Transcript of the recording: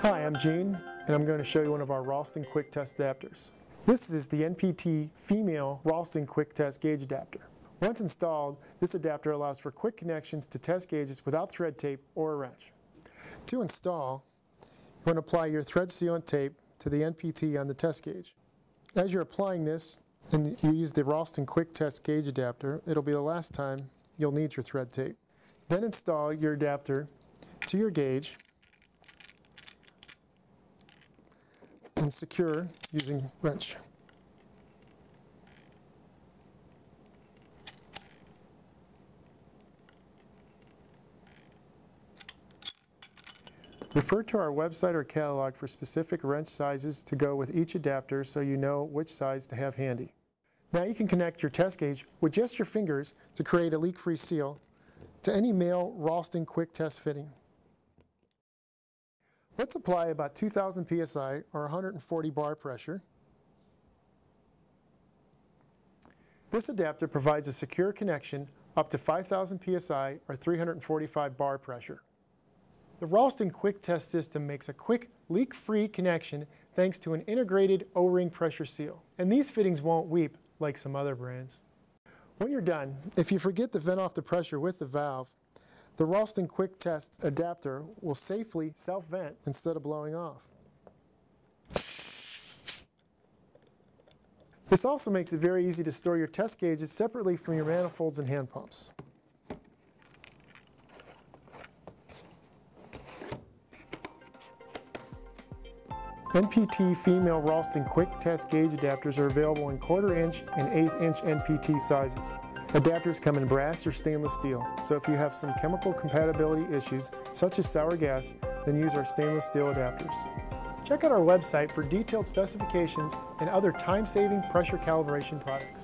Hi, I'm Gene, and I'm going to show you one of our Ralston Quick Test adapters. This is the NPT female Ralston Quick Test gauge adapter. Once installed, this adapter allows for quick connections to test gauges without thread tape or a wrench. To install, you want to apply your thread sealant tape to the NPT on the test gauge. As you're applying this, and you use the Ralston Quick Test gauge adapter, it'll be the last time you'll need your thread tape. Then install your adapter to your gauge and secure using wrench. Refer to our website or catalog for specific wrench sizes to go with each adapter so you know which size to have handy. Now you can connect your test gauge with just your fingers to create a leak-free seal to any male Ralston quick test fitting. Let's apply about 2000 psi or 140 bar pressure. This adapter provides a secure connection up to 5000 psi or 345 bar pressure. The Ralston Quick Test system makes a quick, leak-free connection thanks to an integrated O-ring pressure seal. And these fittings won't weep like some other brands. When you're done, if you forget to vent off the pressure with the valve, the Ralston Quick Test adapter will safely self-vent instead of blowing off. This also makes it very easy to store your test gauges separately from your manifolds and hand pumps. NPT female Ralston quick test gauge adapters are available in quarter inch and eighth inch NPT sizes. Adapters come in brass or stainless steel, so if you have some chemical compatibility issues, such as sour gas, then use our stainless steel adapters. Check out our website for detailed specifications and other time-saving pressure calibration products.